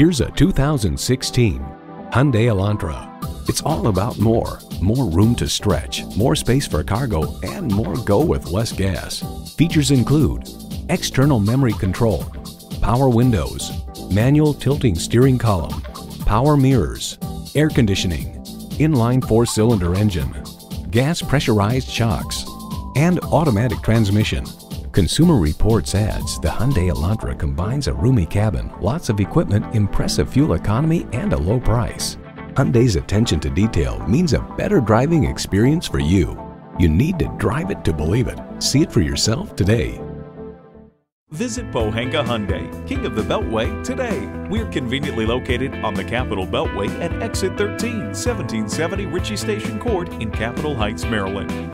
Here's a 2016 Hyundai Elantra. It's all about more. More room to stretch, more space for cargo, and more go with less gas. Features include external memory control, power windows, manual tilting steering column, power mirrors, air conditioning, inline four-cylinder engine, gas pressurized shocks, and automatic transmission. Consumer Reports adds the Hyundai Elantra combines a roomy cabin, lots of equipment, impressive fuel economy, and a low price. Hyundai's attention to detail means a better driving experience for you. You need to drive it to believe it. See it for yourself today. Visit Pohanka Hyundai, King of the Beltway, today. We're conveniently located on the Capitol Beltway at exit 13, 1770 Ritchie Station Court in Capitol Heights, Maryland.